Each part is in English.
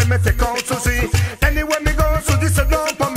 say me take out Susie. Anywhere me go, Susie this say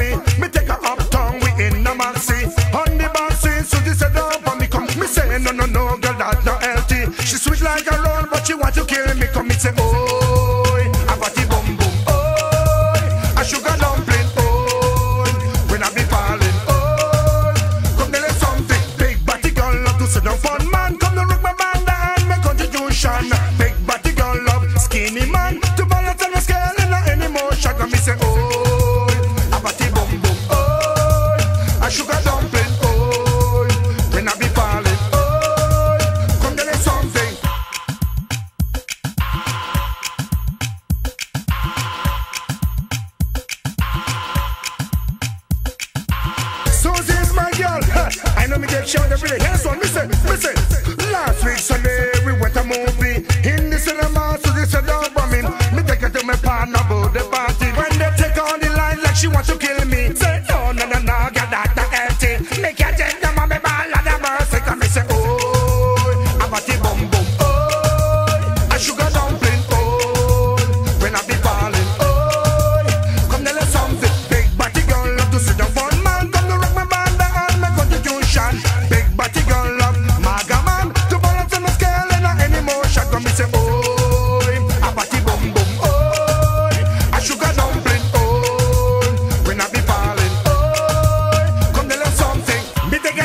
shine the Hands on, listen, listen.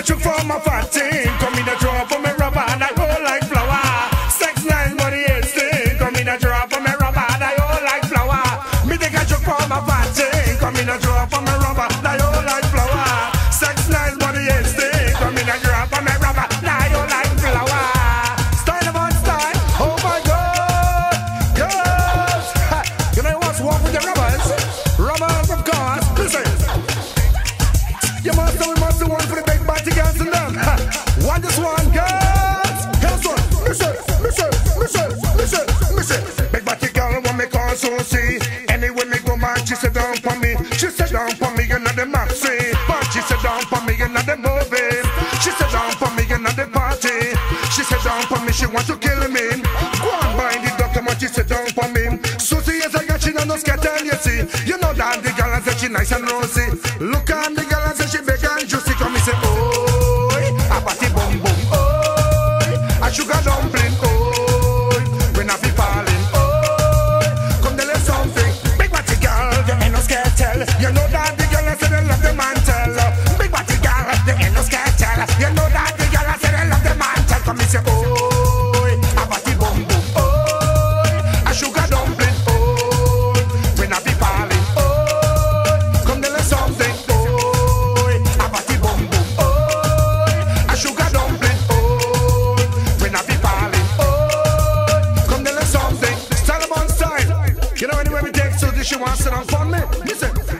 took from my I just want girls. Girls want listen, listen, listen, listen, listen. Big body girl want me call so see. Me go man, she sit down for me. She sit down for me in the maxi. She sit down for me in the movie. She sit down for me in the party. She sit down for me, she want to kill me. Go on, mind the document, she sit down for me. Susie is a girl, she no scatter, you see. You know that the girl said she nice and rosy. Look at the girl and say she big and juicy. Come and say, oh. me, listen.